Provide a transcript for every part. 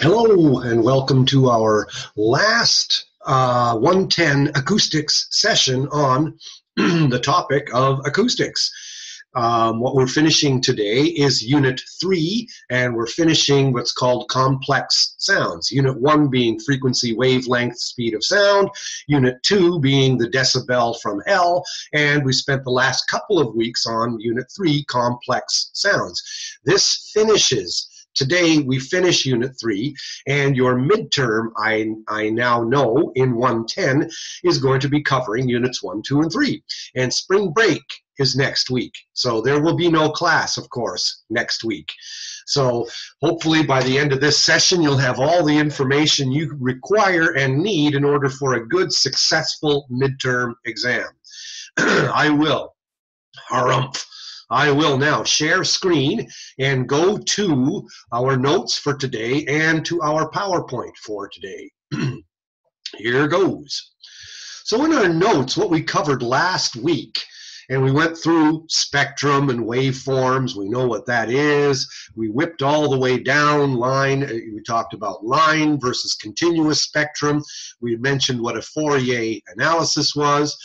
Hello, and welcome to our last uh, 110 acoustics session on the topic of acoustics. Um, what we're finishing today is Unit 3, and we're finishing what's called complex sounds. Unit 1 being frequency, wavelength, speed of sound. Unit 2 being the decibel from hell. And we spent the last couple of weeks on Unit 3, complex sounds. This finishes Today we finish Unit 3, and your midterm, I, I now know, in 110, is going to be covering Units 1, 2, and 3. And spring break is next week. So there will be no class, of course, next week. So hopefully by the end of this session, you'll have all the information you require and need in order for a good, successful midterm exam. I will. Harumph. I will now share screen and go to our notes for today and to our PowerPoint for today. Here goes. So in our notes, what we covered last week, and we went through spectrum and waveforms. We know what that is. We whipped all the way down line. Uh, we talked about line versus continuous spectrum. We mentioned what a Fourier analysis was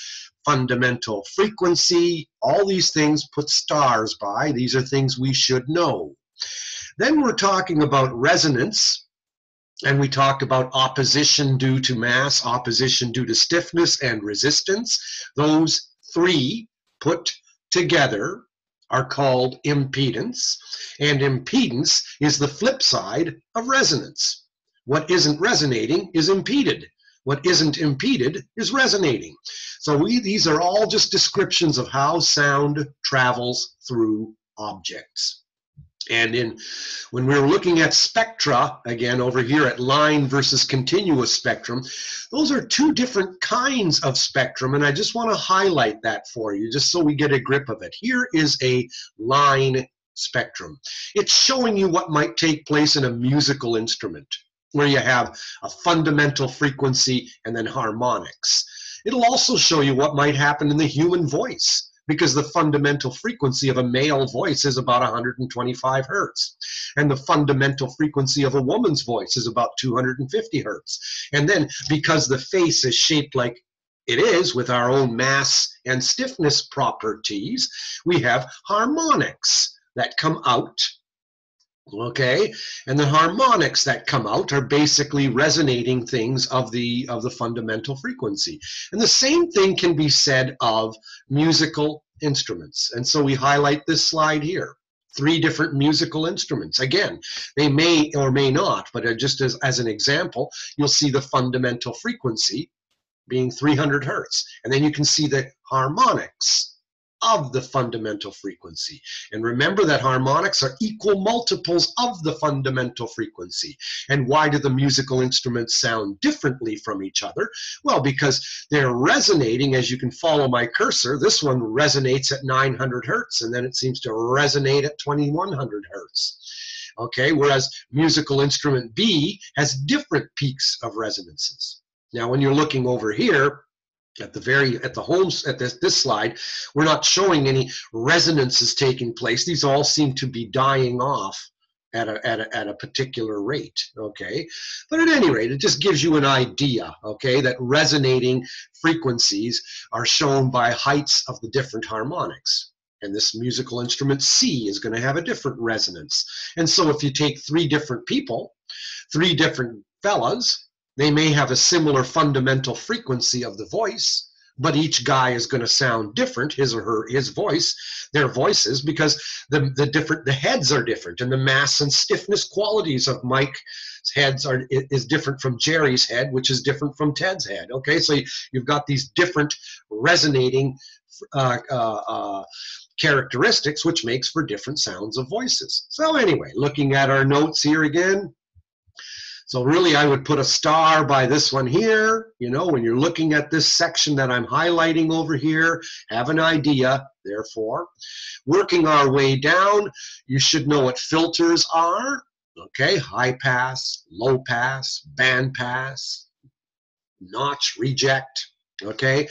fundamental frequency, all these things put stars by. These are things we should know. Then we're talking about resonance, and we talked about opposition due to mass, opposition due to stiffness, and resistance. Those three put together are called impedance, and impedance is the flip side of resonance. What isn't resonating is impeded. What isn't impeded is resonating. So we, these are all just descriptions of how sound travels through objects. And in when we are looking at spectra, again over here at line versus continuous spectrum, those are two different kinds of spectrum, and I just want to highlight that for you, just so we get a grip of it. Here is a line spectrum. It's showing you what might take place in a musical instrument where you have a fundamental frequency and then harmonics. It'll also show you what might happen in the human voice because the fundamental frequency of a male voice is about 125 hertz and the fundamental frequency of a woman's voice is about 250 hertz and then because the face is shaped like it is with our own mass and stiffness properties we have harmonics that come out okay? And the harmonics that come out are basically resonating things of the of the fundamental frequency. And the same thing can be said of musical instruments. And so we highlight this slide here. Three different musical instruments. Again they may or may not but uh, just as, as an example you'll see the fundamental frequency being 300 hertz. And then you can see the harmonics of the fundamental frequency. And remember that harmonics are equal multiples of the fundamental frequency. And why do the musical instruments sound differently from each other? Well, because they're resonating, as you can follow my cursor. This one resonates at 900 hertz, and then it seems to resonate at 2100 hertz. Okay, whereas musical instrument B has different peaks of resonances. Now, when you're looking over here, at the very at the homes at this this slide we're not showing any resonances taking place. These all seem to be dying off at a, at a, at a particular rate okay? But at any rate it just gives you an idea okay that resonating frequencies are shown by heights of the different harmonics. And this musical instrument C is going to have a different resonance. And so if you take three different people three different fellas they may have a similar fundamental frequency of the voice, but each guy is going to sound different, his or her, his voice, their voices, because the, the different, the heads are different and the mass and stiffness qualities of Mike's heads are, is different from Jerry's head, which is different from Ted's head. Okay, so you've got these different resonating uh, uh, uh, characteristics, which makes for different sounds of voices. So anyway, looking at our notes here again, so really I would put a star by this one here. You know, when you're looking at this section that I'm highlighting over here, have an idea, therefore. Working our way down, you should know what filters are. Okay, high pass, low pass, band pass, notch, reject. Okay,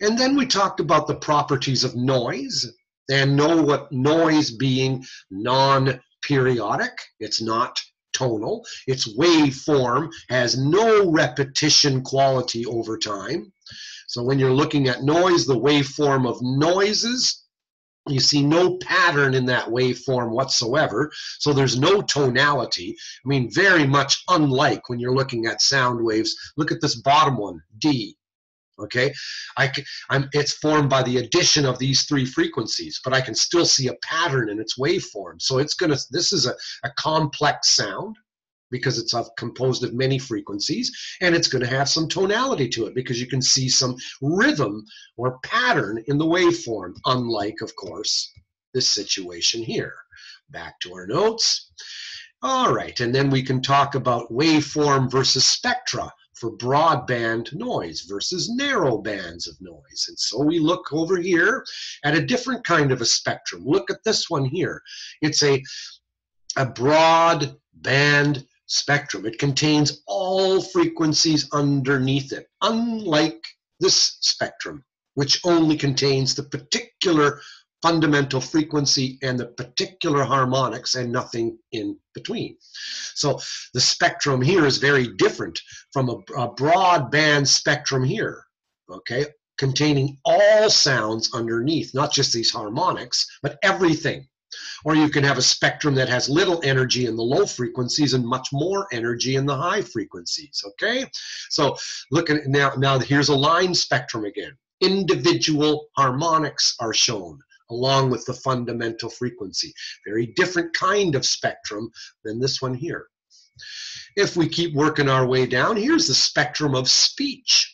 and then we talked about the properties of noise and know what noise being non periodic, it's not tonal. Its waveform has no repetition quality over time. So when you're looking at noise, the waveform of noises, you see no pattern in that waveform whatsoever. So there's no tonality. I mean, very much unlike when you're looking at sound waves. Look at this bottom one, D okay? I i'm it's formed by the addition of these three frequencies but i can still see a pattern in its waveform. So it's to this is a, a complex sound because it's composed of many frequencies and it's going to have some tonality to it because you can see some rhythm or pattern in the waveform unlike of course this situation here. Back to our notes. All right and then we can talk about waveform versus spectra for broadband noise versus narrow bands of noise. And so we look over here at a different kind of a spectrum. Look at this one here. It's a, a broad band spectrum. It contains all frequencies underneath it, unlike this spectrum, which only contains the particular fundamental frequency and the particular harmonics and nothing in between. So the spectrum here is very different from a, a broad band spectrum here, okay, containing all sounds underneath, not just these harmonics, but everything. Or you can have a spectrum that has little energy in the low frequencies and much more energy in the high frequencies, okay? So look at now, now here's a line spectrum again. Individual harmonics are shown along with the fundamental frequency. Very different kind of spectrum than this one here. If we keep working our way down, here's the spectrum of speech.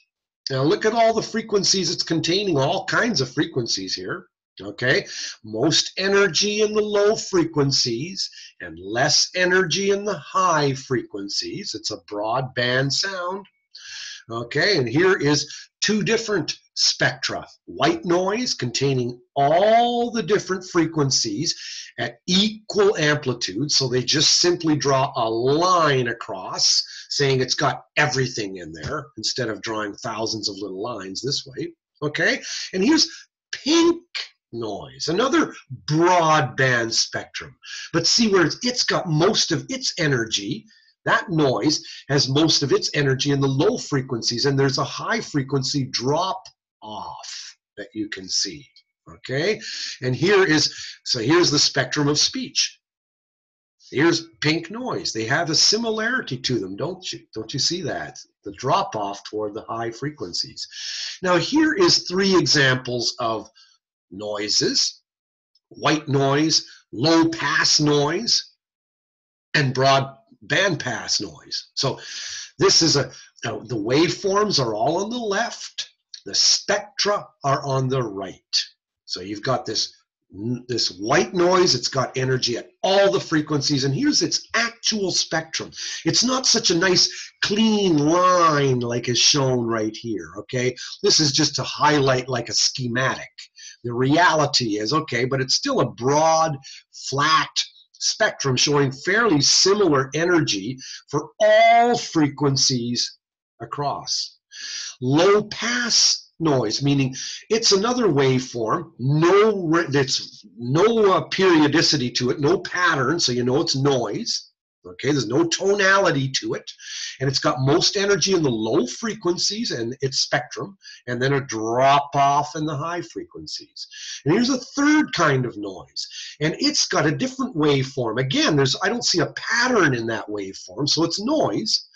Now look at all the frequencies it's containing, all kinds of frequencies here. Okay, most energy in the low frequencies and less energy in the high frequencies. It's a broad band sound. Okay, and here is two different spectra. White noise containing all the different frequencies at equal amplitude. So they just simply draw a line across saying it's got everything in there instead of drawing thousands of little lines this way. Okay, and here's pink noise, another broadband spectrum. But see where it's got most of its energy that noise has most of its energy in the low frequencies, and there's a high frequency drop off that you can see. Okay, and here is so here's the spectrum of speech. Here's pink noise. They have a similarity to them, don't you? Don't you see that? The drop off toward the high frequencies. Now here is three examples of noises: white noise, low pass noise, and broad bandpass noise. So this is a, the waveforms are all on the left, the spectra are on the right. So you've got this this white noise, it's got energy at all the frequencies, and here's its actual spectrum. It's not such a nice clean line like is shown right here, okay? This is just to highlight like a schematic. The reality is, okay, but it's still a broad, flat, spectrum showing fairly similar energy for all frequencies across. Low pass noise, meaning it's another waveform, no, it's no uh, periodicity to it, no pattern, so you know it's noise. Okay, there's no tonality to it, and it's got most energy in the low frequencies and its spectrum, and then a drop off in the high frequencies. And here's a third kind of noise, and it's got a different waveform. Again, there's I don't see a pattern in that waveform, so it's noise.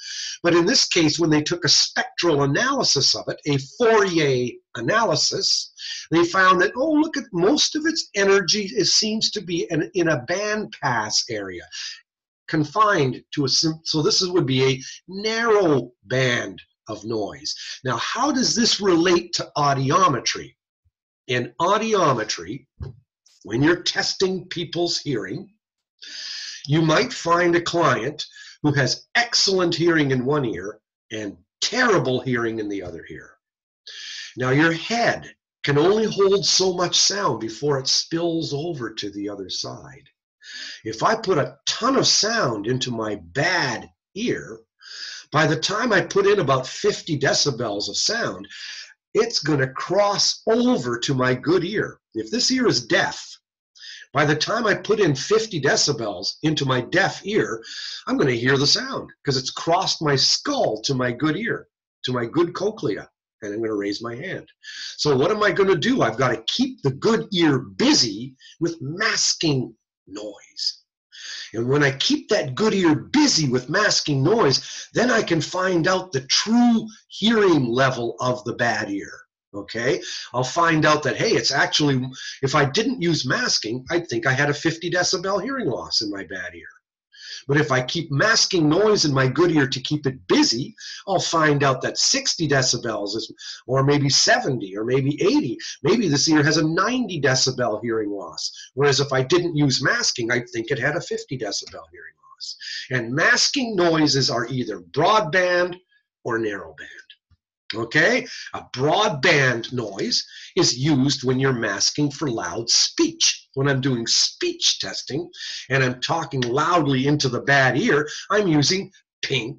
But in this case, when they took a spectral analysis of it, a Fourier analysis, they found that, oh, look at most of its energy it seems to be in, in a band pass area confined to a so this is, would be a narrow band of noise. Now, how does this relate to audiometry? In audiometry, when you're testing people's hearing, you might find a client who has excellent hearing in one ear and terrible hearing in the other ear. Now, your head can only hold so much sound before it spills over to the other side. If I put a ton of sound into my bad ear, by the time I put in about 50 decibels of sound, it's going to cross over to my good ear. If this ear is deaf, By the time I put in 50 decibels into my deaf ear, I'm going to hear the sound because it's crossed my skull to my good ear, to my good cochlea, and I'm going to raise my hand. So what am I going to do? I've got to keep the good ear busy with masking noise. And when I keep that good ear busy with masking noise, then I can find out the true hearing level of the bad ear okay? I'll find out that hey it's actually if i didn't use masking i'd think i had a 50 decibel hearing loss in my bad ear but if i keep masking noise in my good ear to keep it busy i'll find out that 60 decibels is or maybe 70 or maybe 80 maybe this ear has a 90 decibel hearing loss. Whereas if i didn't use masking i'd think it had a 50 decibel hearing loss. And masking noises are either broadband or narrowband Okay, a broadband noise is used when you're masking for loud speech. When I'm doing speech testing and I'm talking loudly into the bad ear, I'm using pink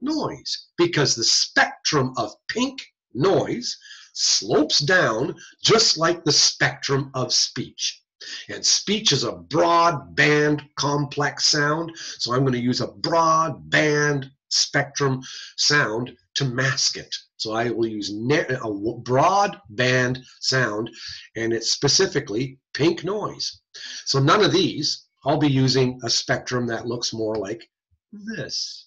noise because the spectrum of pink noise slopes down just like the spectrum of speech. And speech is a broad band complex sound, so I'm going to use a broad band spectrum sound to mask it. So I will use a broad band sound, and it's specifically pink noise. So none of these, I'll be using a spectrum that looks more like this,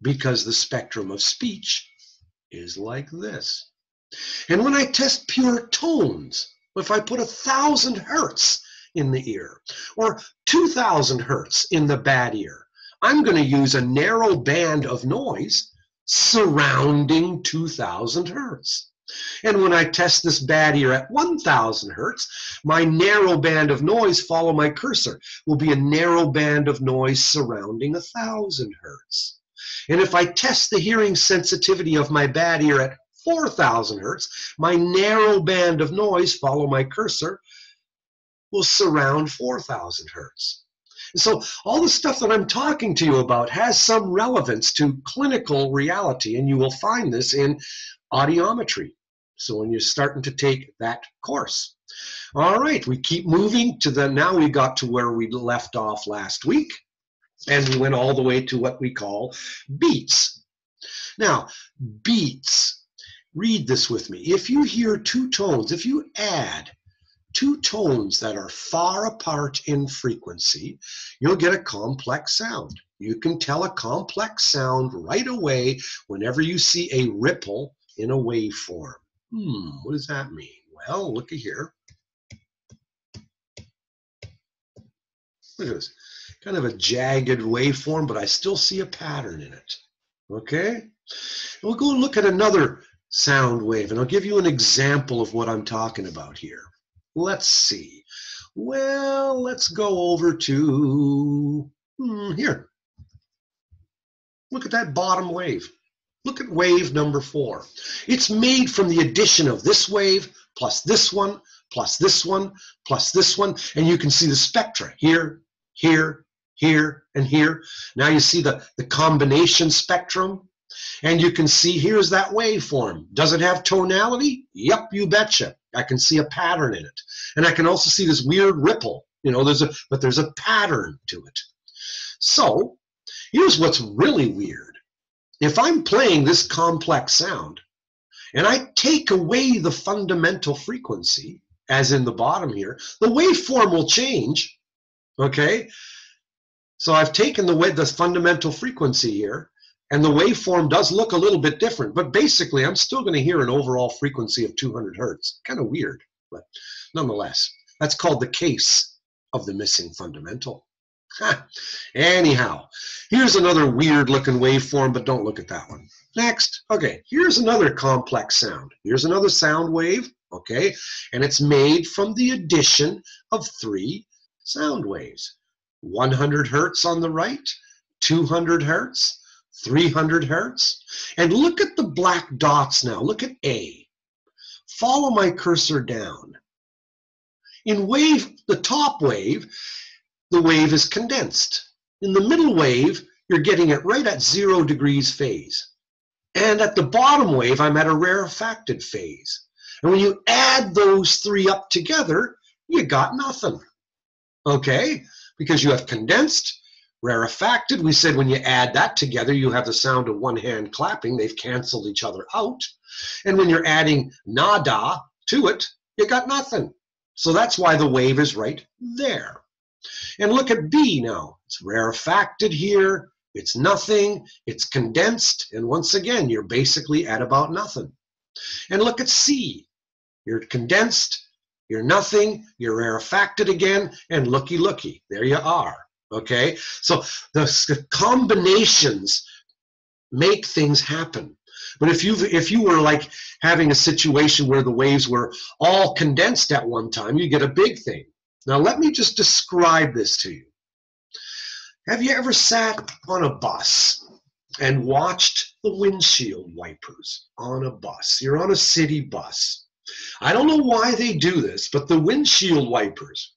because the spectrum of speech is like this. And when I test pure tones, if I put a thousand hertz in the ear, or 2,000 hertz in the bad ear, I'm going to use a narrow band of noise surrounding 2000 hertz. And when I test this bad ear at 1000 hertz, my narrow band of noise, follow my cursor, will be a narrow band of noise surrounding 1000 hertz. And if I test the hearing sensitivity of my bad ear at 4000 hertz, my narrow band of noise, follow my cursor, will surround 4000 hertz. So all the stuff that I'm talking to you about has some relevance to clinical reality, and you will find this in audiometry. So when you're starting to take that course. All right, we keep moving to the, now we got to where we left off last week, and we went all the way to what we call beats. Now, beats, read this with me. If you hear two tones, if you add two tones that are far apart in frequency, you'll get a complex sound. You can tell a complex sound right away whenever you see a ripple in a waveform. Hmm, what does that mean? Well, look at here. Look at this. Kind of a jagged waveform, but I still see a pattern in it. Okay? We'll go look at another sound wave, and I'll give you an example of what I'm talking about here. Let's see. Well, let's go over to hmm, here. Look at that bottom wave. Look at wave number four. It's made from the addition of this wave plus this one plus this one plus this one, and you can see the spectra here, here, here, and here. Now you see the, the combination spectrum, and you can see here's that waveform. Does it have tonality? Yep, you betcha. I can see a pattern in it. And I can also see this weird ripple. You know, there's a but there's a pattern to it. So here's what's really weird. If I'm playing this complex sound and I take away the fundamental frequency, as in the bottom here, the waveform will change. Okay? So I've taken the the fundamental frequency here, and the waveform does look a little bit different, but basically I'm still going to hear an overall frequency of 200 hertz. Kind of weird, but nonetheless, that's called the case of the missing fundamental. Anyhow, here's another weird looking waveform, but don't look at that one. Next, okay, here's another complex sound. Here's another sound wave, okay, and it's made from the addition of three sound waves. 100 hertz on the right, 200 hertz, 300 hertz. And look at the black dots now. Look at A. Follow my cursor down. In wave, the top wave, the wave is condensed. In the middle wave, you're getting it right at zero degrees phase. And at the bottom wave, I'm at a rarefacted phase. And when you add those three up together, you got nothing. okay? Because you have condensed, rarefacted. We said when you add that together, you have the sound of one hand clapping. They've canceled each other out. And when you're adding nada to it, you got nothing. So that's why the wave is right there. And look at B now. It's rarefacted here. It's nothing. It's condensed. And once again, you're basically at about nothing. And look at C. You're condensed. You're nothing. You're rarefacted again. And looky, looky. There you are. Okay? So the combinations make things happen. But if you if you were like having a situation where the waves were all condensed at one time, you get a big thing. Now let me just describe this to you. Have you ever sat on a bus and watched the windshield wipers on a bus? You're on a city bus. I don't know why they do this, but the windshield wipers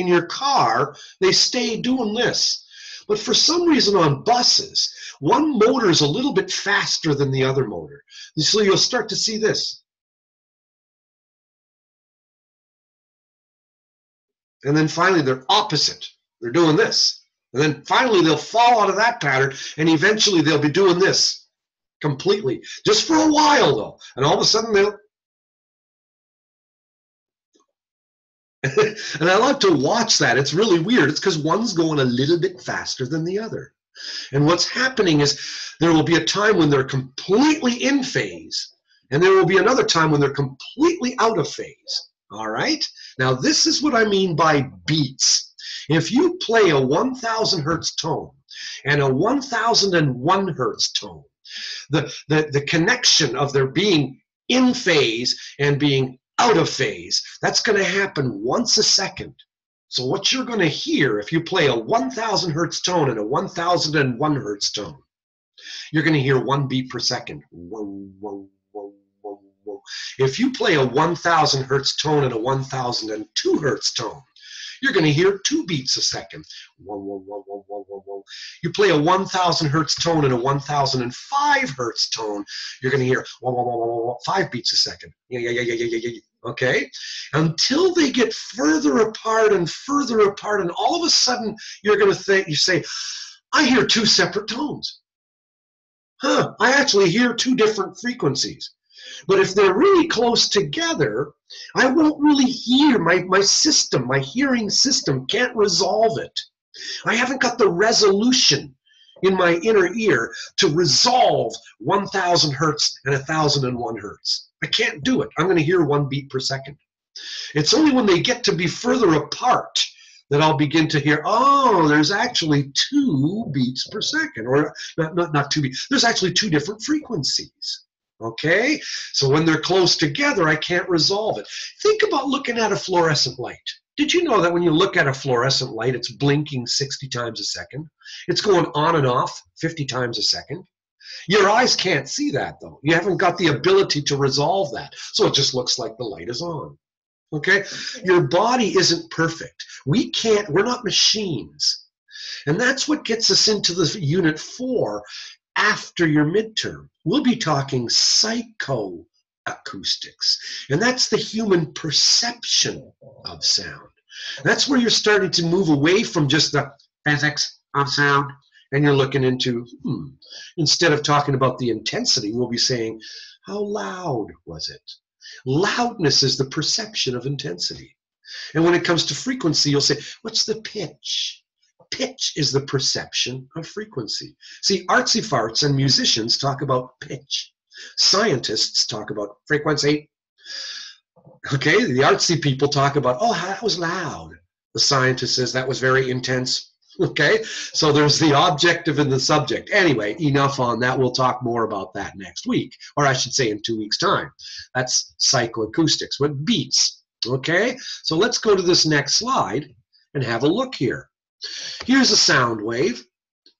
in your car, they stay doing this. But for some reason on buses, one motor is a little bit faster than the other motor. And So you'll start to see this. And then finally they're opposite. They're doing this. And then finally they'll fall out of that pattern and eventually they'll be doing this completely. Just for a while though. And all of a sudden they'll and I like to watch that. It's really weird. It's because one's going a little bit faster than the other. And what's happening is there will be a time when they're completely in phase, and there will be another time when they're completely out of phase. All right? Now, this is what I mean by beats. If you play a 1000 hertz tone and a 1001 hertz tone, the, the, the connection of their being in phase and being out of phase. That's going to happen once a second. So what you're going to hear if you play a 1000 hertz tone and a 1001 hertz tone, you're going to hear one beat per second. Whoa, whoa, whoa, whoa, whoa. If you play a 1000 hertz tone and a 1002 hertz tone, you're going to hear two beats a second. Whoa, whoa, whoa, whoa, whoa, whoa, whoa. You play a 1000 hertz tone and a 1005 hertz tone, you're going to hear whoa, whoa, whoa, whoa, whoa, five beats a second. Yeah, yeah, yeah, yeah, yeah, yeah, okay? Until they get further apart and further apart, and all of a sudden you're going to think, you say, I hear two separate tones. Huh, I actually hear two different frequencies. But if they're really close together, I won't really hear. My, my system, my hearing system can't resolve it. I haven't got the resolution in my inner ear to resolve 1000 hertz and 1001 hertz. I can't do it. I'm going to hear one beat per second. It's only when they get to be further apart that I'll begin to hear, oh, there's actually two beats per second, or not, not, not two beats, there's actually two different frequencies. Okay? So when they're close together, I can't resolve it. Think about looking at a fluorescent light. Did you know that when you look at a fluorescent light, it's blinking 60 times a second? It's going on and off 50 times a second. Your eyes can't see that though. You haven't got the ability to resolve that. So it just looks like the light is on. Okay? Your body isn't perfect. We can't, we're not machines. And that's what gets us into the unit four after your midterm. We'll be talking psychoacoustics. And that's the human perception of sound. That's where you're starting to move away from just the physics of sound and you're looking into, hmm, instead of talking about the intensity, we'll be saying, how loud was it? Loudness is the perception of intensity. And when it comes to frequency, you'll say, what's the pitch? Pitch is the perception of frequency. See, artsy farts and musicians talk about pitch. Scientists talk about frequency. Okay, the artsy people talk about, oh, that was loud. The scientist says that was very intense. Okay, so there's the objective and the subject. Anyway, enough on that. We'll talk more about that next week, or I should say in two weeks' time. That's psychoacoustics, what beats. Okay, so let's go to this next slide and have a look here. Here's a sound wave.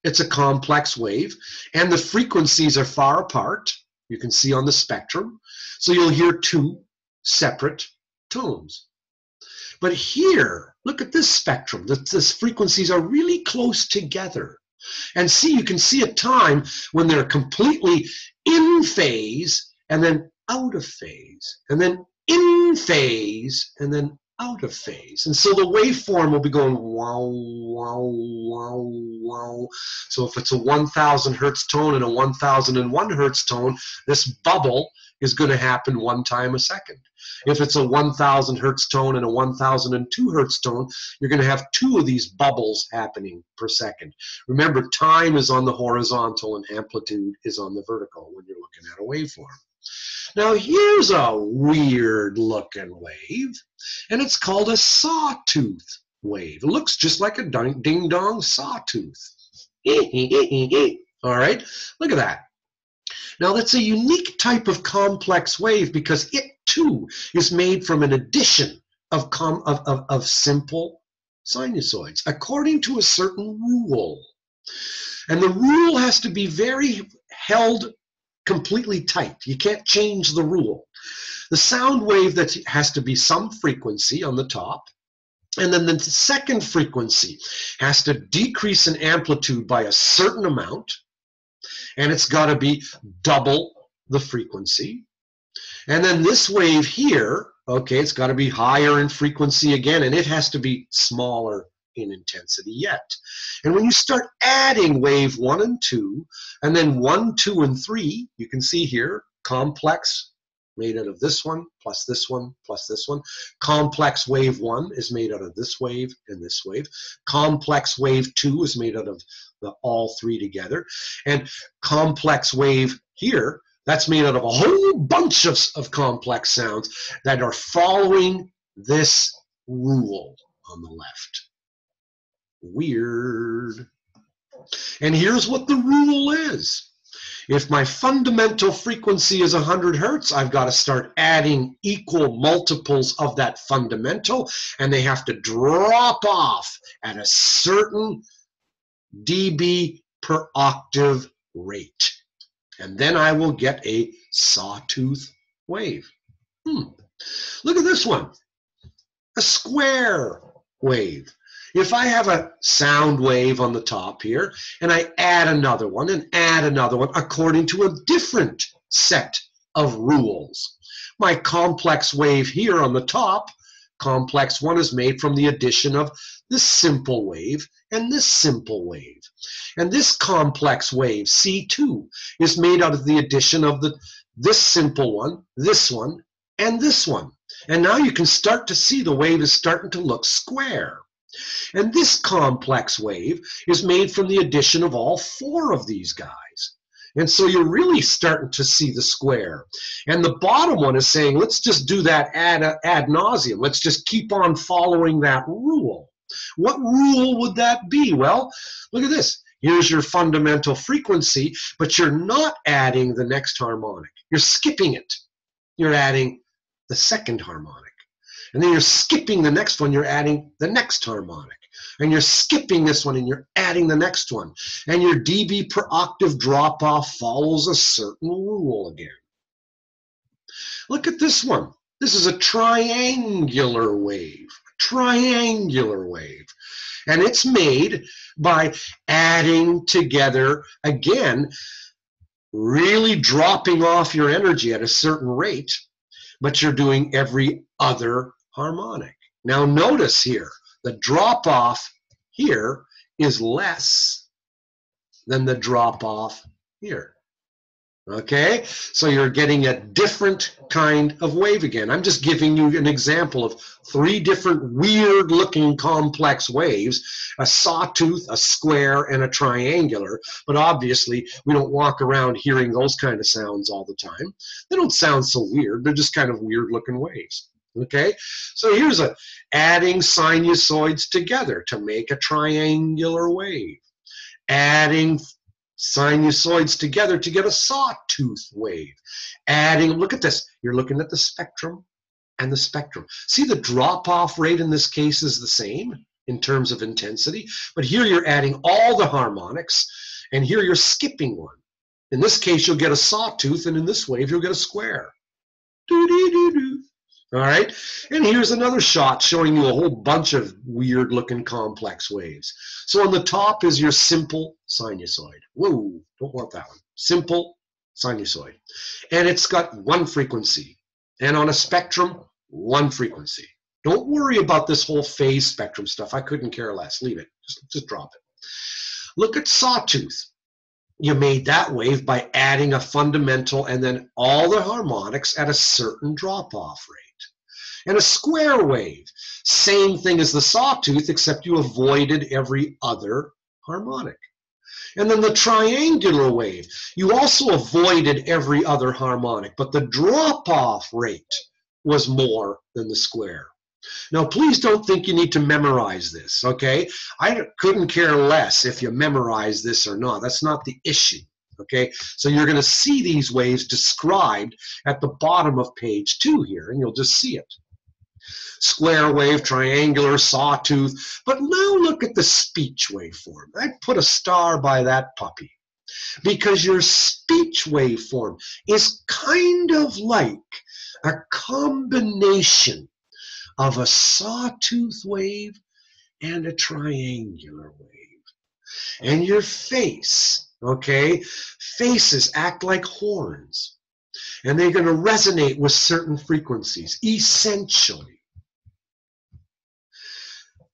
It's a complex wave, and the frequencies are far apart. You can see on the spectrum. So you'll hear two separate tones. But here, look at this spectrum. The, the frequencies are really close together. And see, you can see a time when they're completely in phase and then out of phase, and then in phase and then out of phase. And so the waveform will be going wow, wow, wow, wow. So if it's a 1000 hertz tone and a 1001 hertz tone, this bubble is going to happen one time a second. If it's a 1000 hertz tone and a 1002 hertz tone, you're going to have two of these bubbles happening per second. Remember, time is on the horizontal and amplitude is on the vertical when you're looking at a waveform. Now here's a weird looking wave, and it's called a sawtooth wave. It looks just like a ding dong sawtooth. All right, look at that. Now that's a unique type of complex wave because it too is made from an addition of, of, of, of simple sinusoids according to a certain rule. And the rule has to be very held completely tight. You can't change the rule. The sound wave that has to be some frequency on the top, and then the second frequency has to decrease in amplitude by a certain amount, and it's got to be double the frequency. And then this wave here, okay, it's got to be higher in frequency again, and it has to be smaller in intensity yet. And when you start adding wave one and two, and then one, two, and three, you can see here, complex made out of this one, plus this one, plus this one. Complex wave one is made out of this wave and this wave. Complex wave two is made out of the all three together. And complex wave here, that's made out of a whole bunch of, of complex sounds that are following this rule on the left. Weird. And here's what the rule is. If my fundamental frequency is 100 hertz, I've got to start adding equal multiples of that fundamental, and they have to drop off at a certain dB per octave rate. And then I will get a sawtooth wave. Hmm. Look at this one, a square wave. If I have a sound wave on the top here, and I add another one and add another one according to a different set of rules. My complex wave here on the top, complex one is made from the addition of this simple wave and this simple wave. And this complex wave, C2, is made out of the addition of the this simple one, this one, and this one. And now you can start to see the wave is starting to look square. And this complex wave is made from the addition of all four of these guys. And so you're really starting to see the square. And the bottom one is saying, let's just do that ad, ad nauseum. Let's just keep on following that rule. What rule would that be? Well, look at this. Here's your fundamental frequency, but you're not adding the next harmonic. You're skipping it. You're adding the second harmonic. And then you're skipping the next one, you're adding the next harmonic. And you're skipping this one and you're adding the next one. And your dB per octave drop off follows a certain rule again. Look at this one. This is a triangular wave. Triangular wave. And it's made by adding together, again, really dropping off your energy at a certain rate, but you're doing every other harmonic. Now notice here, the drop off here is less than the drop off here. Okay, so you're getting a different kind of wave again. I'm just giving you an example of three different weird looking complex waves, a sawtooth, a square, and a triangular. But obviously, we don't walk around hearing those kind of sounds all the time. They don't sound so weird. They're just kind of weird looking waves. Okay, so here's a adding sinusoids together to make a triangular wave. Adding sinusoids together to get a sawtooth wave. Adding, look at this, you're looking at the spectrum and the spectrum. See the drop-off rate in this case is the same in terms of intensity, but here you're adding all the harmonics, and here you're skipping one. In this case, you'll get a sawtooth, and in this wave, you'll get a square. Doo -doo -doo all right, and here's another shot showing you a whole bunch of weird looking complex waves. So on the top is your simple sinusoid. Whoa, don't want that one. Simple sinusoid. And it's got one frequency. And on a spectrum, one frequency. Don't worry about this whole phase spectrum stuff. I couldn't care less. Leave it. Just, just drop it. Look at sawtooth. You made that wave by adding a fundamental and then all the harmonics at a certain drop-off rate. And a square wave, same thing as the sawtooth, except you avoided every other harmonic. And then the triangular wave, you also avoided every other harmonic, but the drop-off rate was more than the square. Now, please don't think you need to memorize this, okay? I couldn't care less if you memorize this or not. That's not the issue, okay? So you're going to see these waves described at the bottom of page two here, and you'll just see it. Square wave, triangular, sawtooth. But now look at the speech waveform. I'd put a star by that puppy because your speech waveform is kind of like a combination of a sawtooth wave and a triangular wave. And your face, okay, faces act like horns. And they're going to resonate with certain frequencies, essentially.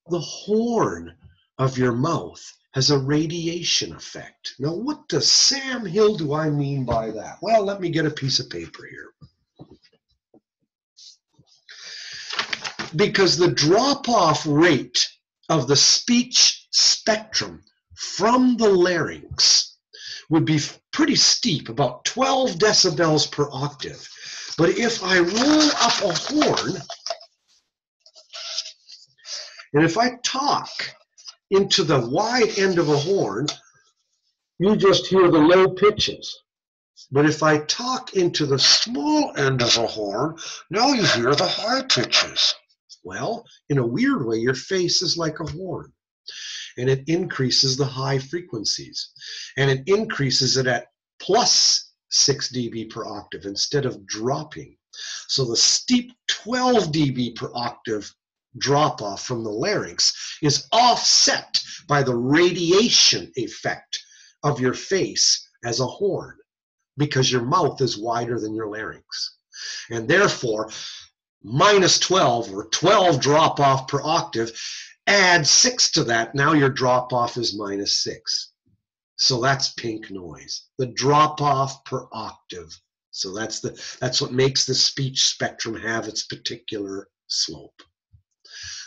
The horn of your mouth has a radiation effect. Now, what does Sam Hill do I mean by that? Well, let me get a piece of paper here. because the drop off rate of the speech spectrum from the larynx would be pretty steep, about 12 decibels per octave. But if I roll up a horn, and if I talk into the wide end of a horn, you just hear the low pitches. But if I talk into the small end of a horn, now you hear the high pitches. Well, in a weird way, your face is like a horn. And it increases the high frequencies. And it increases it at plus 6 dB per octave instead of dropping. So the steep 12 dB per octave drop off from the larynx is offset by the radiation effect of your face as a horn because your mouth is wider than your larynx. And therefore, minus 12 or 12 drop off per octave, add 6 to that, now your drop off is minus 6. So that's pink noise, the drop off per octave. So that's the that's what makes the speech spectrum have its particular slope.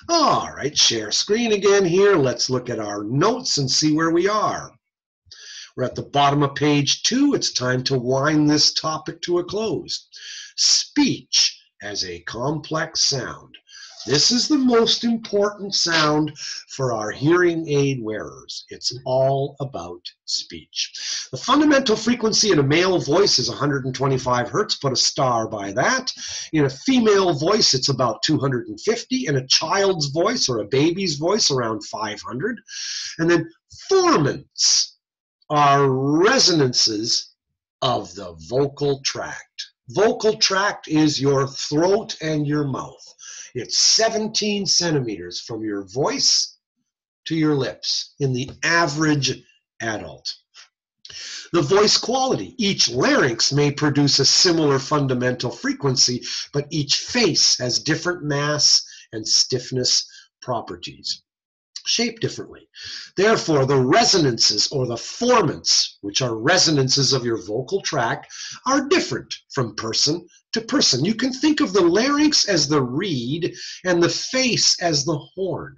All right, share screen again here. Let's look at our notes and see where we are. We're at the bottom of page two. It's time to wind this topic to a close. Speech as a complex sound. This is the most important sound for our hearing aid wearers. It's all about speech. The fundamental frequency in a male voice is 125 hertz. Put a star by that. In a female voice, it's about 250. In a child's voice or a baby's voice, around 500. And then formants are resonances of the vocal tract. Vocal tract is your throat and your mouth. It's 17 centimeters from your voice to your lips in the average adult. The voice quality. Each larynx may produce a similar fundamental frequency, but each face has different mass and stiffness properties shaped differently. Therefore, the resonances or the formants, which are resonances of your vocal tract, are different from person to person. You can think of the larynx as the reed and the face as the horn.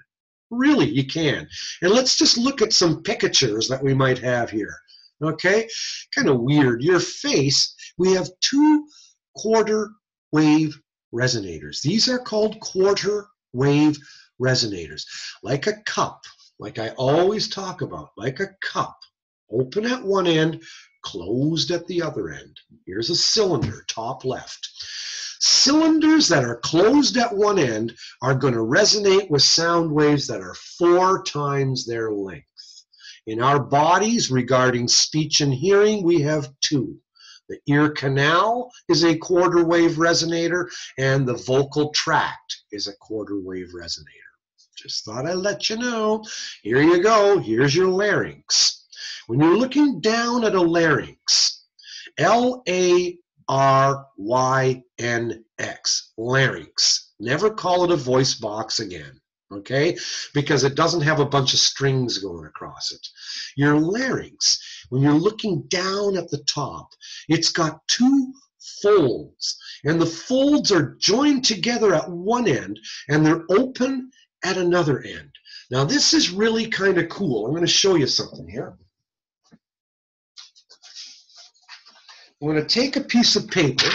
Really, you can. And let's just look at some pictures that we might have here. Okay? Kind of weird. Your face, we have two quarter wave resonators. These are called quarter wave resonators. Like a cup, like I always talk about, like a cup, open at one end, closed at the other end. Here's a cylinder, top left. Cylinders that are closed at one end are going to resonate with sound waves that are four times their length. In our bodies, regarding speech and hearing, we have two. The ear canal is a quarter wave resonator, and the vocal tract is a quarter wave resonator. Just thought I'd let you know. Here you go. Here's your larynx. When you're looking down at a larynx, L A R Y N X, larynx. Never call it a voice box again, okay? Because it doesn't have a bunch of strings going across it. Your larynx, when you're looking down at the top, it's got two folds, and the folds are joined together at one end, and they're open at another end. Now, this is really kind of cool. I'm going to show you something here. I'm going to take a piece of paper.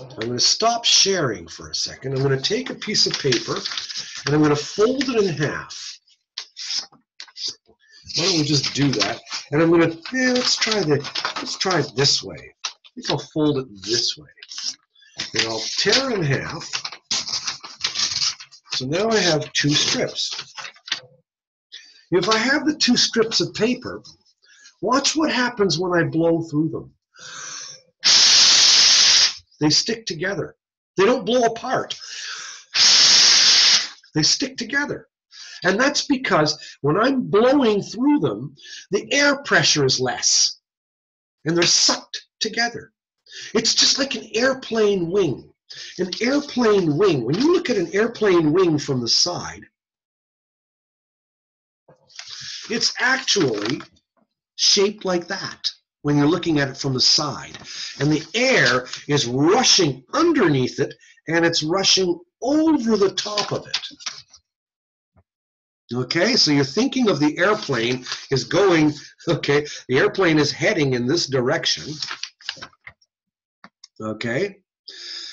I'm going to stop sharing for a second. I'm going to take a piece of paper and I'm going to fold it in half. Why don't we just do that? And I'm going to, yeah, let's try the, let's try it this way. I think I'll fold it this way. And I'll tear in half. So now I have two strips. If I have the two strips of paper, watch what happens when I blow through them. They stick together. They don't blow apart. They stick together. And that's because when I'm blowing through them, the air pressure is less and they're sucked together. It's just like an airplane wing. An airplane wing, when you look at an airplane wing from the side, it's actually shaped like that when you're looking at it from the side. And the air is rushing underneath it and it's rushing over the top of it. Okay, so you're thinking of the airplane is going, okay, the airplane is heading in this direction. Okay,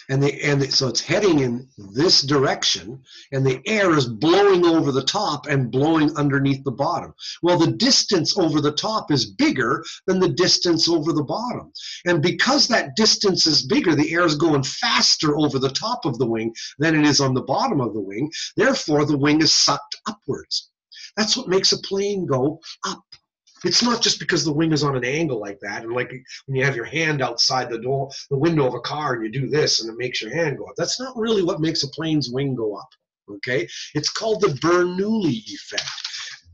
and the and the, so it's heading in this direction and the air is blowing over the top and blowing underneath the bottom. Well the distance over the top is bigger than the distance over the bottom. And because that distance is bigger the air is going faster over the top of the wing than it is on the bottom of the wing. Therefore the wing is sucked upwards. That's what makes a plane go up it's not just because the wing is on an angle like that, and like when you have your hand outside the door, the window of a car, and you do this, and it makes your hand go up. That's not really what makes a plane's wing go up. Okay, it's called the Bernoulli effect.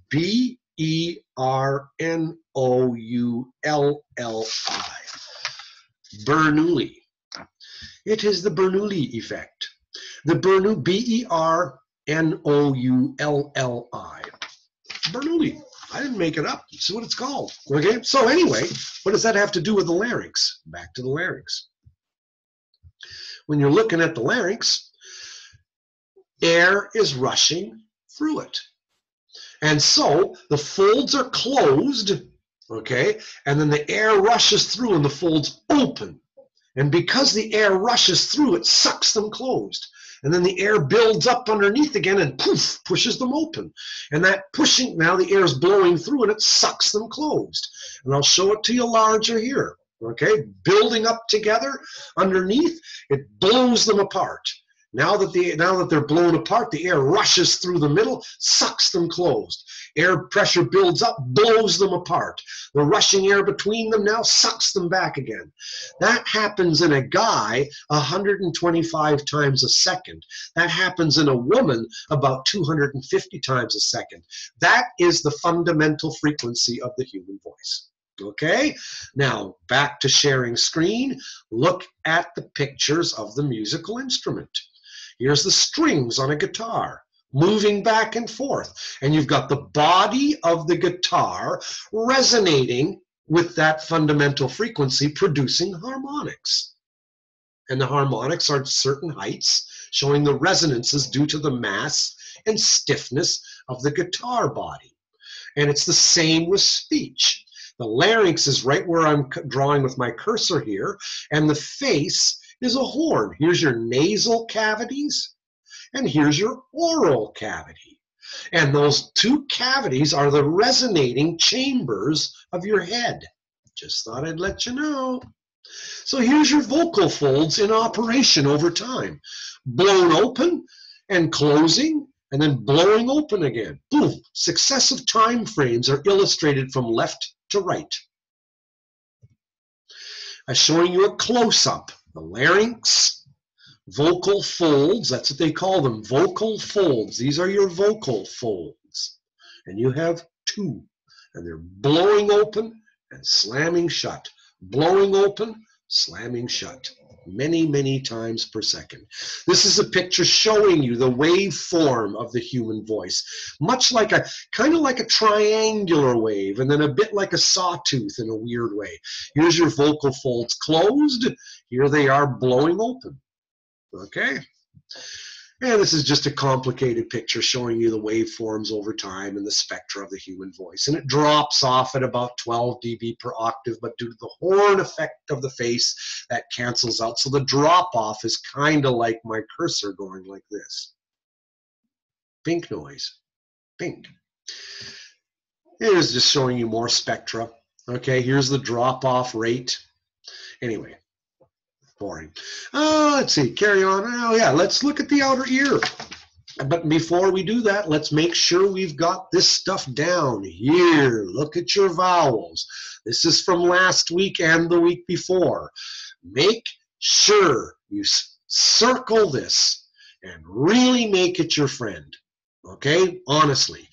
B E R N O U L L I. Bernoulli. It is the Bernoulli effect. The Bernoulli, B E R N O U L L I. Bernoulli. I didn't make it up. Is what it's called. Okay. So anyway, what does that have to do with the larynx? Back to the larynx. When you're looking at the larynx, air is rushing through it. And so the folds are closed, okay, and then the air rushes through and the folds open. And because the air rushes through, it sucks them closed and then the air builds up underneath again and poof pushes them open. And that pushing now the air is blowing through and it sucks them closed. And i'll show it to you larger here okay? Building up together underneath it blows them apart now that the now that they're blown apart, the air rushes through the middle, sucks them closed. Air pressure builds up, blows them apart. The rushing air between them now sucks them back again. That happens in a guy 125 times a second. That happens in a woman about 250 times a second. That is the fundamental frequency of the human voice. Okay, now back to sharing screen. Look at the pictures of the musical instrument. Here's the strings on a guitar moving back and forth. And you've got the body of the guitar resonating with that fundamental frequency, producing harmonics. And the harmonics are at certain heights, showing the resonances due to the mass and stiffness of the guitar body. And it's the same with speech. The larynx is right where I'm drawing with my cursor here, and the face is a horn. Here's your nasal cavities, and here's your oral cavity. And those two cavities are the resonating chambers of your head. Just thought I'd let you know. So here's your vocal folds in operation over time. Blown open and closing and then blowing open again. Boom. Successive time frames are illustrated from left to right. I'm showing you a close-up the larynx, vocal folds, that's what they call them, vocal folds. These are your vocal folds. And you have two, and they're blowing open and slamming shut. Blowing open, slamming shut. Many, many times per second. This is a picture showing you the waveform of the human voice, much like a kind of like a triangular wave, and then a bit like a sawtooth in a weird way. Here's your vocal folds closed. Here they are blowing open. Okay? And this is just a complicated picture showing you the waveforms over time and the spectra of the human voice. And it drops off at about 12 dB per octave, but due to the horn effect of the face, that cancels out. So the drop off is kind of like my cursor going like this. Pink noise. Pink. Here's just showing you more spectra. Okay, here's the drop off rate. Anyway, boring. Uh, let's see, carry on. Oh, yeah, let's look at the outer ear. But before we do that, let's make sure we've got this stuff down. Here, look at your vowels. This is from last week and the week before. Make sure you circle this and really make it your friend. Okay, honestly.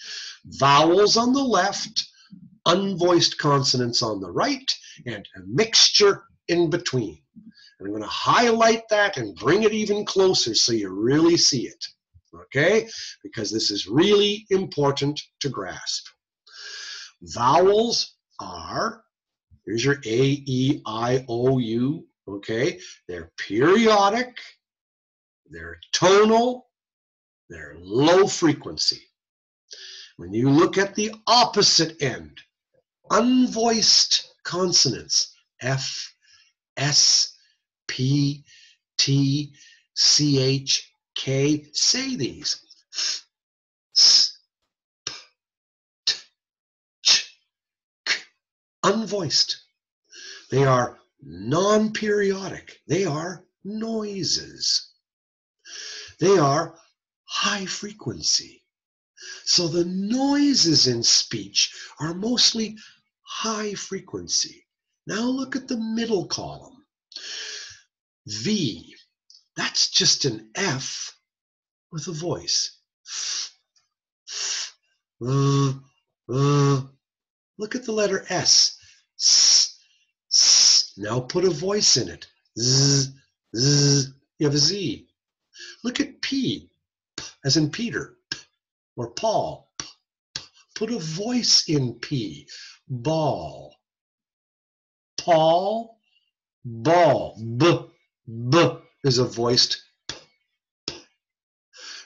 Vowels on the left, unvoiced consonants on the right, and a mixture in between. And I'm going to highlight that and bring it even closer so you really see it. Okay? Because this is really important to grasp. Vowels are, here's your A, E, I, O, U. Okay? They're periodic, they're tonal, they're low frequency. When you look at the opposite end, unvoiced consonants, F, S, P, T, C, H, K. Say these. S, P, T, Ch, K. Unvoiced. They are non periodic. They are noises. They are high frequency. So the noises in speech are mostly high frequency. Now look at the middle column. V. That's just an F with a voice. Look at the letter S. S, S. Now put a voice in it. Z, Z. You have a Z. Look at P, P as in Peter, P, or Paul. P. Put a voice in P. Ball. Paul, ball. B, B is a voiced P.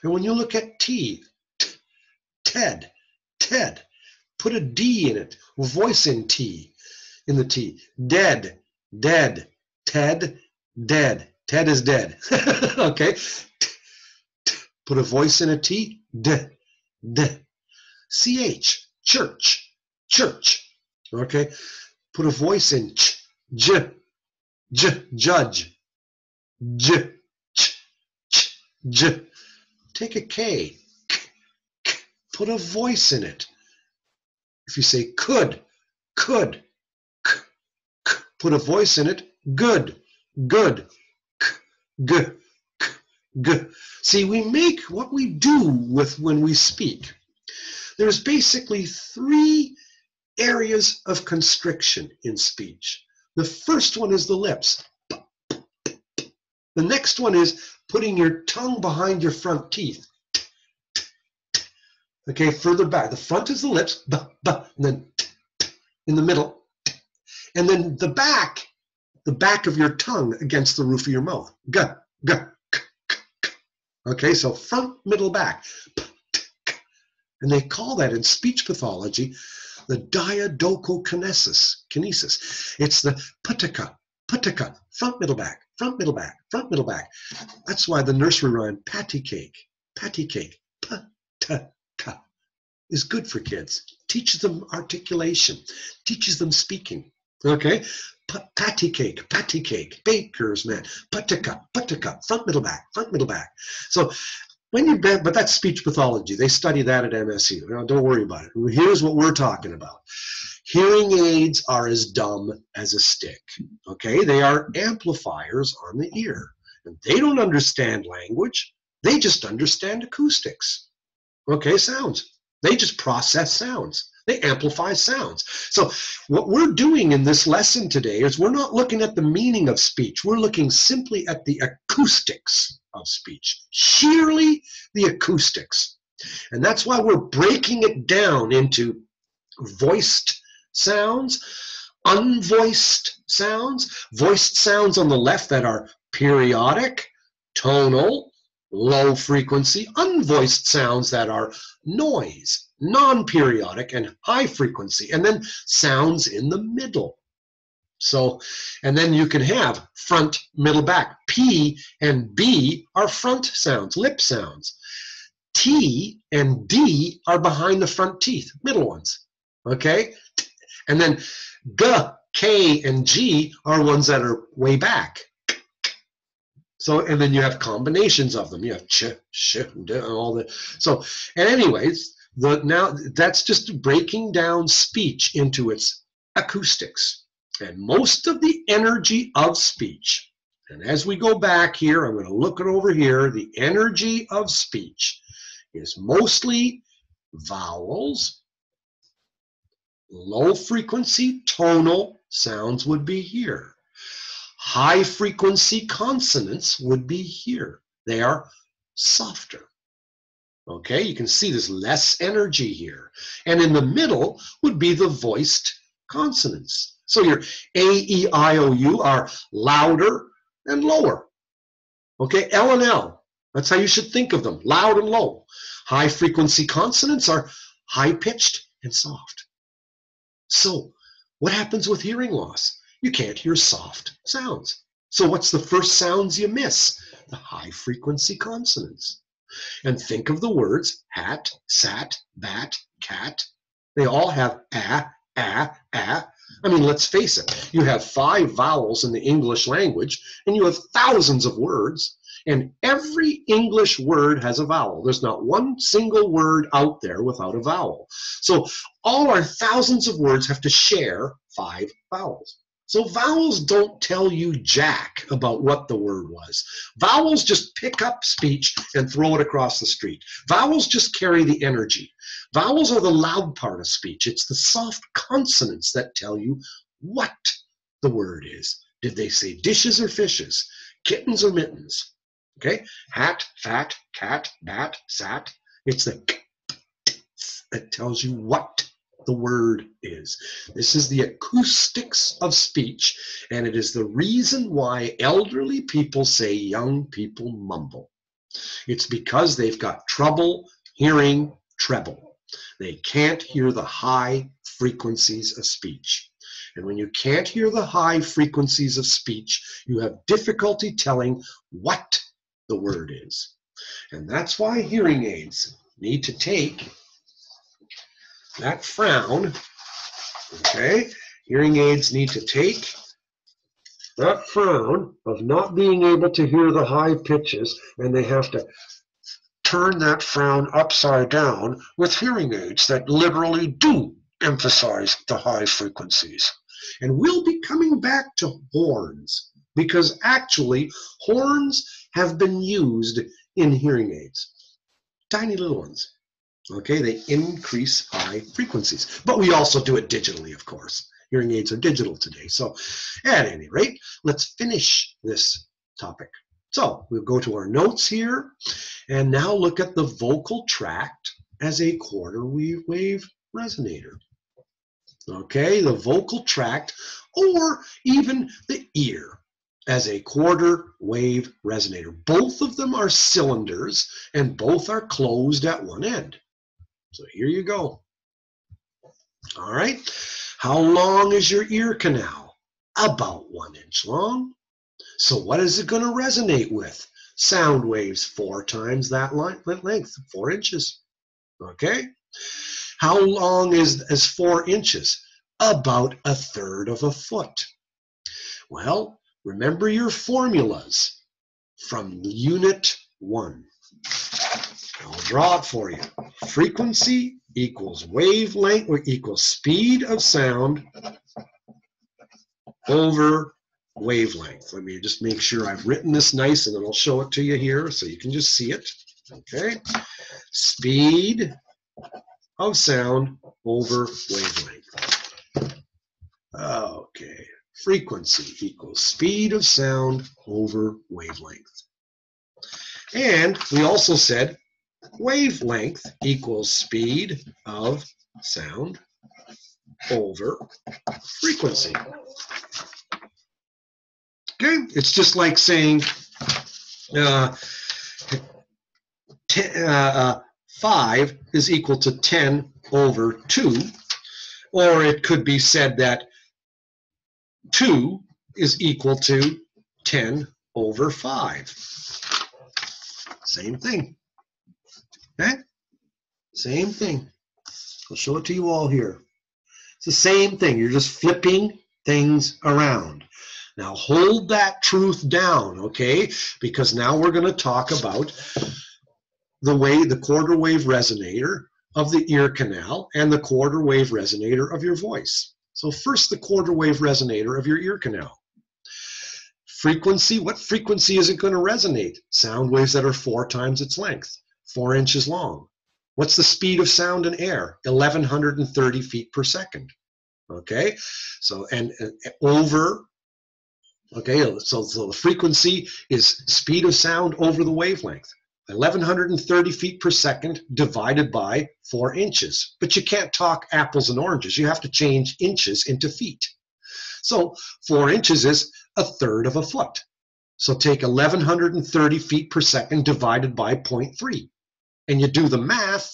And when you look at T, t Ted, Ted, put a D in it, voice in T, in the T. Dead, dead, Ted, dead. Ted is dead. okay. T, t, put a voice in a T, D, D. CH, church, church. Okay. Put a voice in ch, j, j, judge. J, ch, ch, j. Take a K, k, k, put a voice in it. If you say could, could, k, k, put a voice in it, good, good, k, g, k, g. See, we make what we do with when we speak. There's basically three areas of constriction in speech. The first one is the lips. The next one is putting your tongue behind your front teeth. Okay, further back. The front is the lips, and then in the middle. And then the back, the back of your tongue against the roof of your mouth. Okay, so front, middle, back. And they call that in speech pathology the diadochokinesis. Kinesis. It's the putika, putika, front, middle, back front, middle, back, front, middle, back. That's why the nursery rhyme, patty cake, patty cake, pa-ta-ta, is good for kids. Teaches them articulation, teaches them speaking. Okay? P- patty cake, patty cake, baker's man, patika, patika, front, middle, back, front, middle, back. So when you but that's speech pathology. They study that at MSU. Don't worry about it. Here's what we're talking about. Hearing aids are as dumb as a stick. Okay, they are amplifiers on the ear. And they don't understand language, they just understand acoustics. Okay, sounds. They just process sounds. They amplify sounds. So what we're doing in this lesson today is we're not looking at the meaning of speech. We're looking simply at the acoustics of speech, sheerly the acoustics. And that's why we're breaking it down into voiced sounds, unvoiced sounds, voiced sounds on the left that are periodic, tonal, low frequency, unvoiced sounds that are noise, non-periodic, and high frequency, and then sounds in the middle. So, and then you can have front, middle, back. P and B are front sounds, lip sounds. T and D are behind the front teeth, middle ones. Okay? And then G, K, and G are ones that are way back. So, and then you have combinations of them. You have ch, sh, and all the. So, and anyways, the now that's just breaking down speech into its acoustics. And most of the energy of speech, and as we go back here, I'm going to look it over here, the energy of speech is mostly vowels, low frequency tonal sounds would be here. High frequency consonants would be here. They are softer. Okay, you can see there's less energy here. And in the middle would be the voiced consonants. So your A, E, I, O, U are louder and lower. Okay, L and L, that's how you should think of them, loud and low. High frequency consonants are high pitched and soft. So what happens with hearing loss? You can't hear soft sounds. So what's the first sounds you miss? The high frequency consonants. And think of the words hat, sat, bat, cat. They all have a, a, a. I mean, let's face it. You have five vowels in the English language, and you have thousands of words, and every English word has a vowel. There's not one single word out there without a vowel. So all our thousands of words have to share five vowels. So vowels don't tell you jack about what the word was. Vowels just pick up speech and throw it across the street. Vowels just carry the energy. Vowels are the loud part of speech. It's the soft consonants that tell you what the word is. Did they say dishes or fishes? Kittens or mittens? Okay? Hat, fat, cat, bat, sat. It's the that tells you what the word is. This is the acoustics of speech, and it is the reason why elderly people say young people mumble. It's because they've got trouble hearing treble. They can't hear the high frequencies of speech. And when you can't hear the high frequencies of speech, you have difficulty telling what the word is. And that's why hearing aids need to take that frown, okay, hearing aids need to take that frown of not being able to hear the high pitches and they have to turn that frown upside down with hearing aids that literally do emphasize the high frequencies. And we'll be coming back to horns because actually horns have been used in hearing aids. Tiny little ones. Okay, they increase high frequencies. But we also do it digitally, of course. Hearing aids are digital today. So at any rate, let's finish this topic. So we'll go to our notes here and now look at the vocal tract as a quarter wave resonator. Okay, the vocal tract or even the ear as a quarter wave resonator. Both of them are cylinders and both are closed at one end. So here you go. All right. How long is your ear canal? About one inch long. So what is it going to resonate with? Sound waves four times that length, four inches. Okay. How long is, is four inches? About a third of a foot. Well, remember your formulas from unit one. I'll draw it for you. Frequency equals wavelength or equals speed of sound over wavelength. Let me just make sure I've written this nice and then I'll show it to you here so you can just see it. Okay. Speed of sound over wavelength. Okay, frequency equals speed of sound over wavelength. And we also said wavelength equals speed of sound over frequency. Okay, it's just like saying uh, ten, uh, uh, 5 is equal to 10 over 2, or it could be said that 2 is equal to 10 over 5. Same thing. Okay? Same thing. I'll show it to you all here. It's the same thing. You're just flipping things around. Now hold that truth down, okay? Because now we're going to talk about the way the quarter wave resonator of the ear canal and the quarter wave resonator of your voice. So first the quarter wave resonator of your ear canal. Frequency, what frequency is it going to resonate? Sound waves that are four times its length, four inches long. What's the speed of sound in air? 1130 feet per second. Okay, so and, and over Okay, so, so the frequency is speed of sound over the wavelength. 1130 feet per second divided by four inches. But you can't talk apples and oranges. You have to change inches into feet. So four inches is a third of a foot. So take 1130 feet per second divided by 0.3. And you do the math.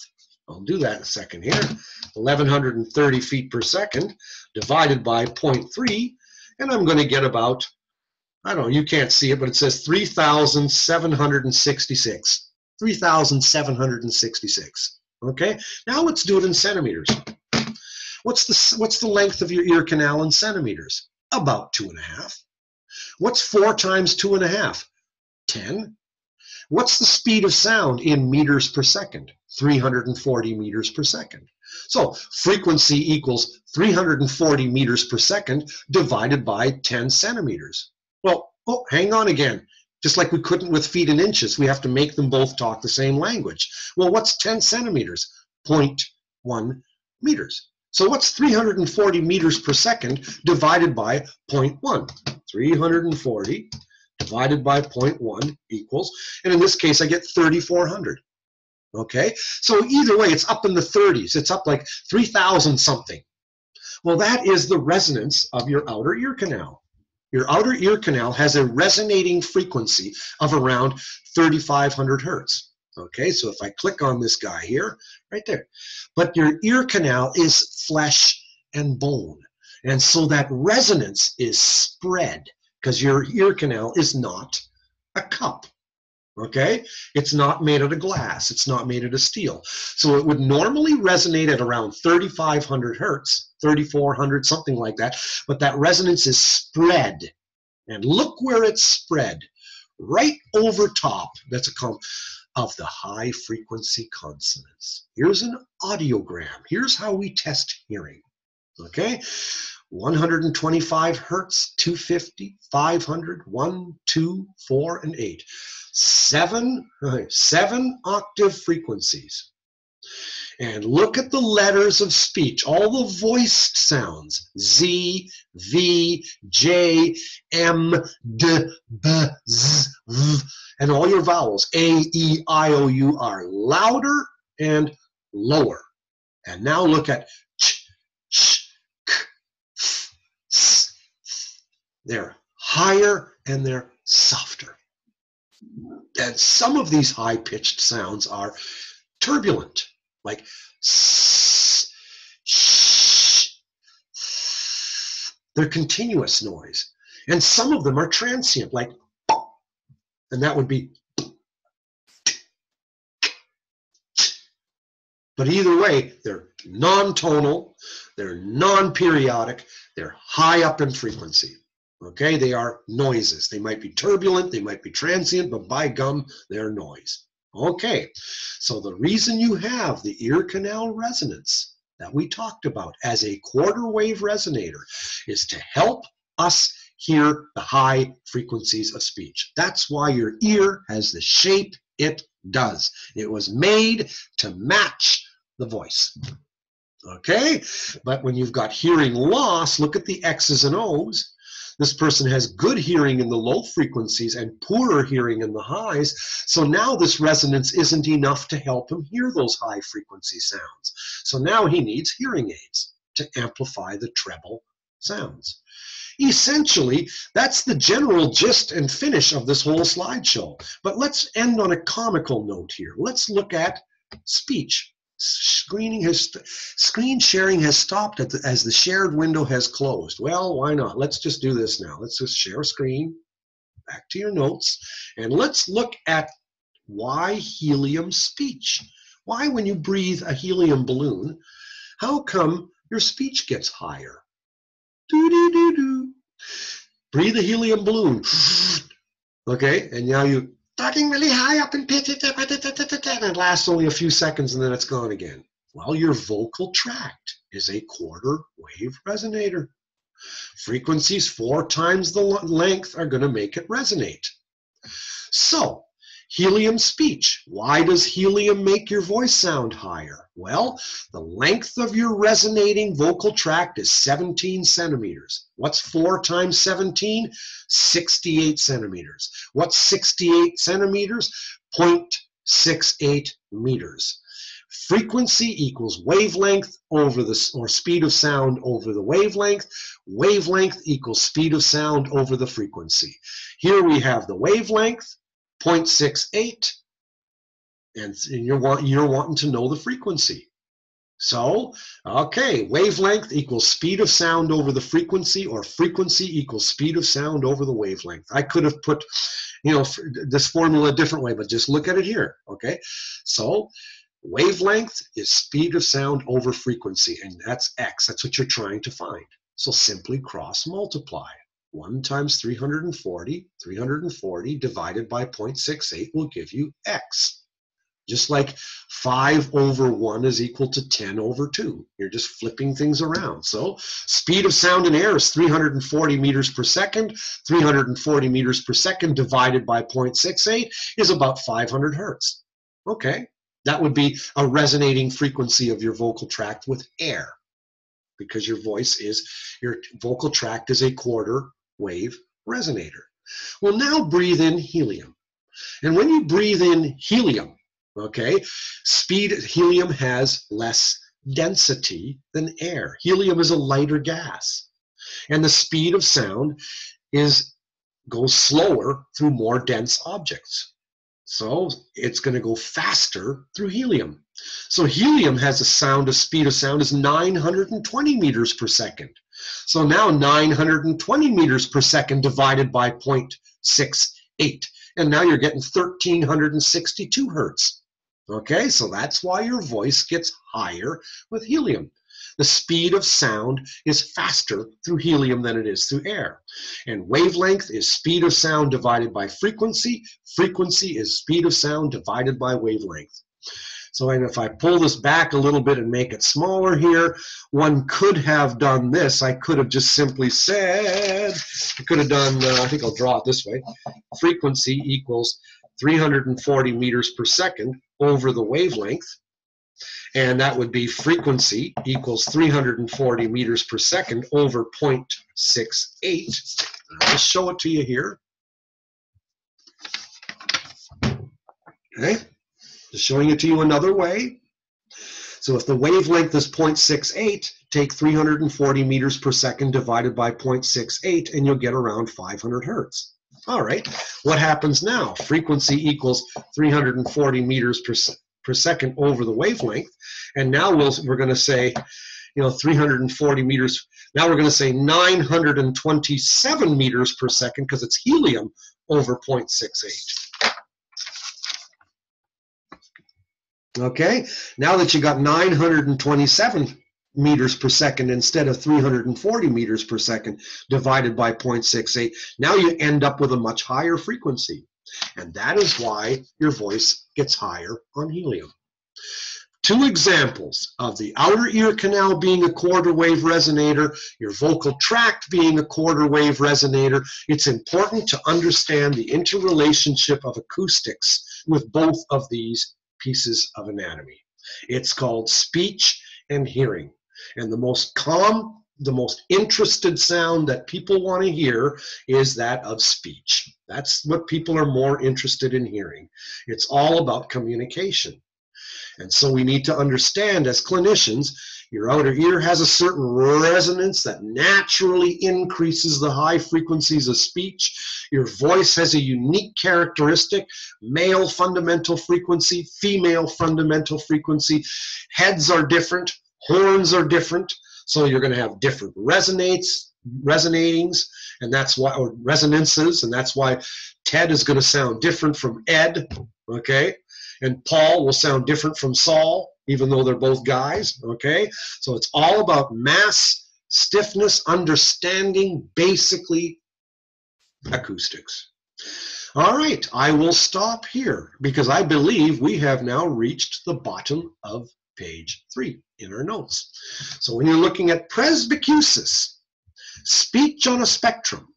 I'll do that in a second here. 1130 feet per second divided by 0.3. And I'm going to get about I don't know, you can't see it, but it says 3,766. 3,766. Okay, now let's do it in centimeters. What's the, what's the length of your ear canal in centimeters? About two and a half. What's four times two and a half? 10. What's the speed of sound in meters per second? 340 meters per second. So frequency equals 340 meters per second divided by 10 centimeters. Well, oh, hang on again. Just like we couldn't with feet and inches, we have to make them both talk the same language. Well, what's 10 centimeters? 0.1 meters. So what's 340 meters per second divided by 0.1? 340 divided by 0.1 equals, and in this case I get 3,400. Okay, so either way it's up in the 30s. It's up like 3,000 something. Well, that is the resonance of your outer ear canal. Your outer ear canal has a resonating frequency of around 3,500 hertz. Okay, so if I click on this guy here, right there. But your ear canal is flesh and bone. And so that resonance is spread because your ear canal is not a cup. Okay? It's not made out of glass. It's not made out of steel. So it would normally resonate at around 3,500 hertz 3,400, something like that. But that resonance is spread. And look where it's spread. Right over top, that's a comp of the high frequency consonants. Here's an audiogram. Here's how we test hearing. Okay? 125 hertz, 250, 500, 1, 2, 4, and 8. Seven, seven octave frequencies and look at the letters of speech, all the voiced sounds Z, V, J, M, D, B, Z, V, and all your vowels A, E, I, O, U are louder and lower. And now look at ch, ch, k, f, s. They're higher and they're softer. And some of these high pitched sounds are turbulent like they're continuous noise. And some of them are transient, like, and that would be. But either way, they're non tonal, they're non periodic, they're high up in frequency. Okay, they are noises. They might be turbulent, they might be transient, but by gum, they're noise. Okay, so the reason you have the ear canal resonance that we talked about as a quarter wave resonator is to help us hear the high frequencies of speech. That's why your ear has the shape it does. It was made to match the voice. Okay, but when you've got hearing loss, look at the X's and O's. This person has good hearing in the low frequencies and poorer hearing in the highs. So now this resonance isn't enough to help him hear those high frequency sounds. So now he needs hearing aids to amplify the treble sounds. Essentially, that's the general gist and finish of this whole slideshow. But let's end on a comical note here. Let's look at speech. Screening has screen sharing has stopped the, as the shared window has closed. Well, why not? Let's just do this now. Let's just share a screen. Back to your notes, and let's look at why helium speech. Why, when you breathe a helium balloon, how come your speech gets higher? Doo doo doo doo. Breathe a helium balloon. Okay, and now you talking really high up in pitch, and it lasts only a few seconds and then it's gone again. Well, your vocal tract is a quarter wave resonator. Frequencies four times the length are going to make it resonate. So, Helium speech. Why does helium make your voice sound higher? Well, the length of your resonating vocal tract is 17 centimeters. What's 4 times 17? 68 centimeters. What's 68 centimeters? 0.68 meters. Frequency equals wavelength over the, or speed of sound over the wavelength. Wavelength equals speed of sound over the frequency. Here we have the wavelength, 0.68 and, you're, want, you're wanting to know the frequency. So, okay, wavelength equals speed of sound over the frequency, or frequency equals speed of sound over the wavelength. I could have put, you know, this formula a different way, but just look at it here, okay? So, wavelength is speed of sound over frequency, and that's x. That's what you're trying to find. So simply cross multiply. 1 times 340, 340 divided by 0.68 will give you x. Just like 5 over 1 is equal to 10 over 2. You're just flipping things around. So speed of sound in air is 340 meters per second. 340 meters per second divided by 0.68 is about 500 hertz. Okay, that would be a resonating frequency of your vocal tract with air because your voice is, your vocal tract is a quarter wave resonator. Well, now breathe in helium. And when you breathe in helium, okay, speed helium has less density than air. Helium is a lighter gas. And the speed of sound is goes slower through more dense objects. So it's going to go faster through helium. So helium has a sound, a speed of sound is 920 meters per second. So now 920 meters per second divided by 0.68. And now you're getting 1362 hertz. Okay, so that's why your voice gets higher with helium. The speed of sound is faster through helium than it is through air. And wavelength is speed of sound divided by frequency. Frequency is speed of sound divided by wavelength. So and if I pull this back a little bit and make it smaller here, one could have done this. I could have just simply said, I could have done, uh, I think I'll draw it this way, frequency equals 340 meters per second over the wavelength. And that would be frequency equals 340 meters per second over 0.68. I'll show it to you here. Okay. Just showing it to you another way. So if the wavelength is 0.68, take 340 meters per second divided by 0.68 and you'll get around 500 hertz. All right, what happens now? Frequency equals 340 meters per, per second over the wavelength. And now we'll, we're going to say, you know, 340 meters. Now we're going to say 927 meters per second because it's helium over 0.68. Okay, now that you got 927 meters per second instead of 340 meters per second divided by 0.68, now you end up with a much higher frequency. And that is why your voice gets higher on helium. Two examples of the outer ear canal being a quarter wave resonator, your vocal tract being a quarter wave resonator. It's important to understand the interrelationship of acoustics with both of these pieces of anatomy. It's called speech and hearing. And the most calm, the most interested sound that people want to hear is that of speech. That's what people are more interested in hearing. It's all about communication. And so we need to understand as clinicians, your outer ear has a certain resonance that naturally increases the high frequencies of speech. Your voice has a unique characteristic male fundamental frequency, female fundamental frequency. Heads are different, horns are different. So you're going to have different resonates, resonatings, and that's why, or resonances, and that's why Ted is going to sound different from Ed, okay? And Paul will sound different from Saul, even though they're both guys, okay? So it's all about mass, stiffness, understanding, basically acoustics. All right, I will stop here because I believe we have now reached the bottom of page three in our notes. So when you're looking at presbycusis, speech on a spectrum,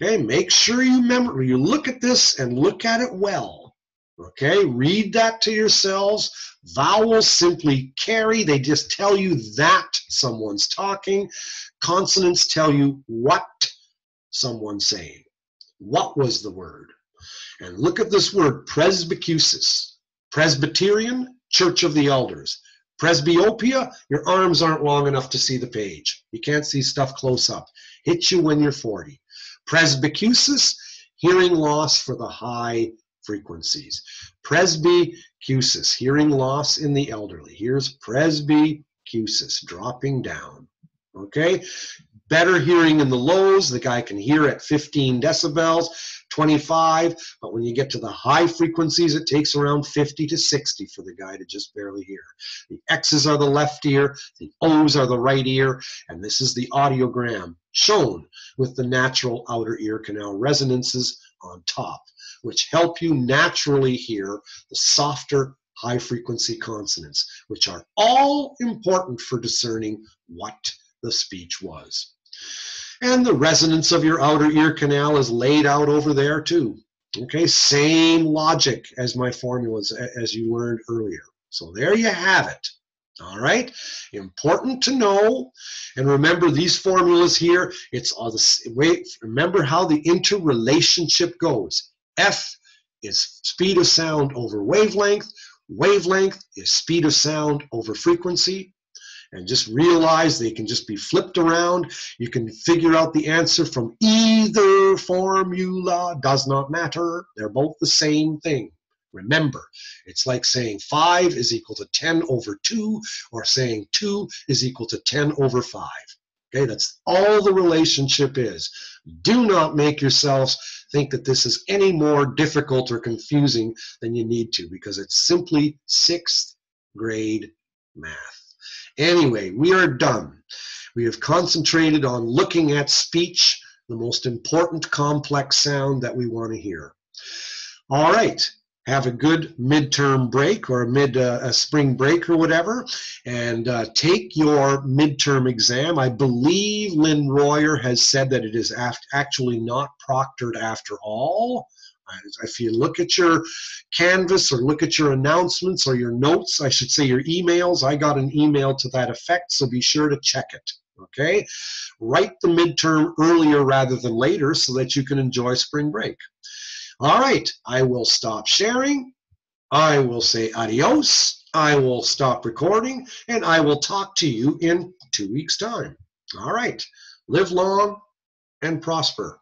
okay, make sure you remember, you look at this and look at it well. Okay, read that to yourselves. Vowels simply carry, they just tell you that someone's talking. Consonants tell you what someone's saying. What was the word? And look at this word, presbycusis. Presbyterian, Church of the Elders. Presbyopia, your arms aren't long enough to see the page. You can't see stuff close up. Hit you when you're 40. Presbycusis, hearing loss for the high frequencies. Presbycusis, hearing loss in the elderly. Here's presbycusis, dropping down. Okay? Better hearing in the lows. The guy can hear at 15 decibels, 25, but when you get to the high frequencies, it takes around 50 to 60 for the guy to just barely hear. The X's are the left ear, the O's are the right ear, and this is the audiogram shown with the natural outer ear canal resonances on top which help you naturally hear the softer high frequency consonants, which are all important for discerning what the speech was. And the resonance of your outer ear canal is laid out over there too. Okay, same logic as my formulas as you learned earlier. So there you have it. All right, important to know. And remember these formulas here, it's all the way, remember how the interrelationship goes. F is speed of sound over wavelength. Wavelength is speed of sound over frequency. And just realize they can just be flipped around. You can figure out the answer from either formula, does not matter. They're both the same thing. Remember, it's like saying 5 is equal to 10 over 2, or saying 2 is equal to 10 over 5. Okay, that's all the relationship is. Do not make yourselves think that this is any more difficult or confusing than you need to because it's simply sixth grade math. Anyway, we are done. We have concentrated on looking at speech, the most important complex sound that we want to hear. All right, have a good midterm break or a mid uh, a spring break or whatever and uh, take your midterm exam. I believe lynn royer has said that it is actually not proctored after all. If you look at your canvas or look at your announcements or your notes i should say your emails i got an email to that effect so be sure to check it okay? Write the midterm earlier rather than later so that you can enjoy spring break all right, I will stop sharing. I will say adios. I will stop recording and I will talk to you in two weeks' time. All right, live long and prosper.